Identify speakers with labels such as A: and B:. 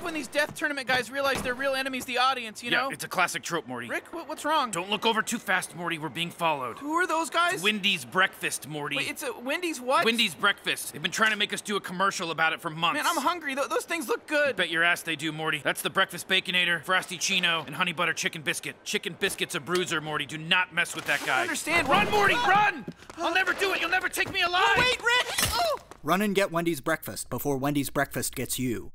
A: love when these death tournament guys realize their real enemy's the audience, you
B: yeah,
A: know?
B: it's a classic trope, Morty.
A: Rick, what, what's wrong?
B: Don't look over too fast, Morty. We're being followed.
A: Who are those guys?
B: Wendy's breakfast, Morty.
A: Wait, it's a Wendy's what?
B: Wendy's breakfast. They've been trying to make us do a commercial about it for months.
A: Man, I'm hungry. Th- those things look good.
B: Bet your ass they do, Morty. That's the breakfast baconator, Frosty-ccino, and honey butter chicken biscuit. Chicken biscuit's a bruiser, Morty. Do not mess with that guy.
A: I understand.
B: Run, Morty, ah! run! I'll never do it. You'll never take me alive.
A: Oh, wait, Rick! Oh!
C: Run and get Wendy's breakfast before Wendy's breakfast gets you.